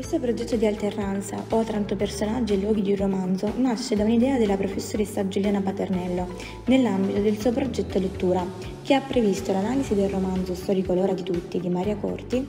Questo progetto di alternanza, o 30 personaggi e luoghi di un romanzo, nasce da un'idea della professoressa Giuliana Paternello, nell'ambito del suo progetto lettura, che ha previsto l'analisi del romanzo Storico l'ora di tutti di Maria Corti,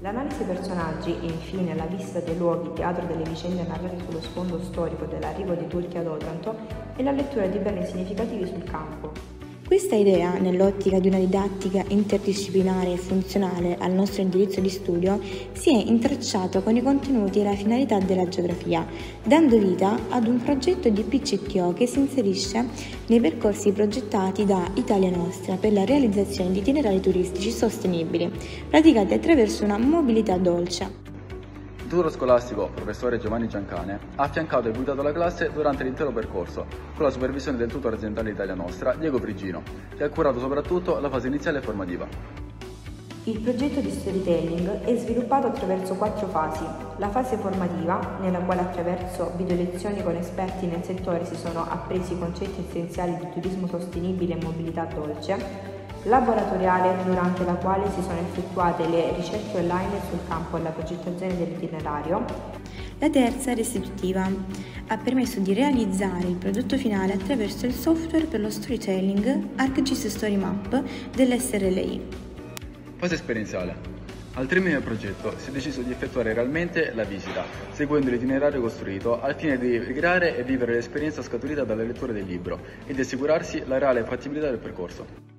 l'analisi personaggi e infine la visita dei luoghi teatro delle vicende narrate sullo sfondo storico dell'arrivo dei turchi ad Otranto e la lettura di brani significativi sul campo. Questa idea, nell'ottica di una didattica interdisciplinare e funzionale al nostro indirizzo di studio, si è intrecciata con i contenuti e la finalità della geografia, dando vita ad un progetto di PCTO che si inserisce nei percorsi progettati da Italia Nostra per la realizzazione di itinerari turistici sostenibili, praticati attraverso una mobilità dolce tutore scolastico, professore Giovanni Giancane, ha affiancato e guidato la classe durante l'intero percorso, con la supervisione del tutore aziendale Italia Nostra, Diego Frigino, che ha curato soprattutto la fase iniziale e formativa. Il progetto di storytelling è sviluppato attraverso quattro fasi. La fase formativa, nella quale attraverso video lezioni con esperti nel settore si sono appresi i concetti essenziali di turismo sostenibile e mobilità dolce, laboratoriale durante la quale si sono effettuate le ricerche online sul campo e la progettazione dell'itinerario. La terza, restitutiva, ha permesso di realizzare il prodotto finale attraverso il software per lo storytelling ArcGIS Story Map dell'SRLI. Fase esperienziale. Al termine del progetto si è deciso di effettuare realmente la visita, seguendo l'itinerario costruito al fine di ricreare e vivere l'esperienza scaturita dalla lettura del libro e di assicurarsi la reale fattibilità del percorso.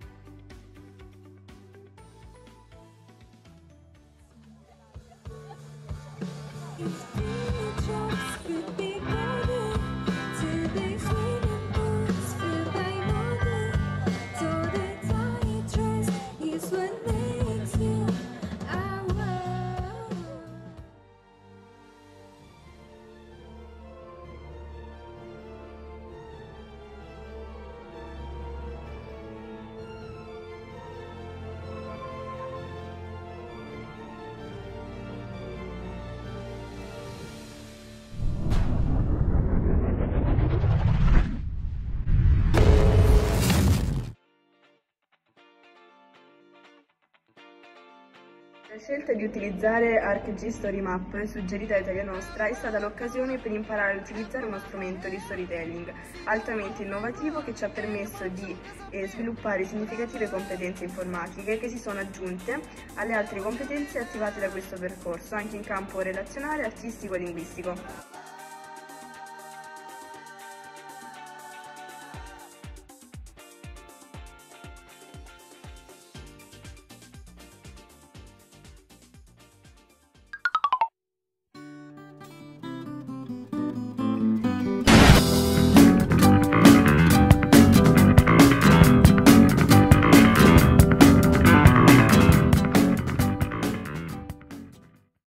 La scelta di utilizzare ArcG Story Map, suggerita da Italia Nostra, è stata l'occasione per imparare a utilizzare uno strumento di storytelling altamente innovativo che ci ha permesso di eh, sviluppare significative competenze informatiche che si sono aggiunte alle altre competenze attivate da questo percorso, anche in campo relazionale, artistico e linguistico.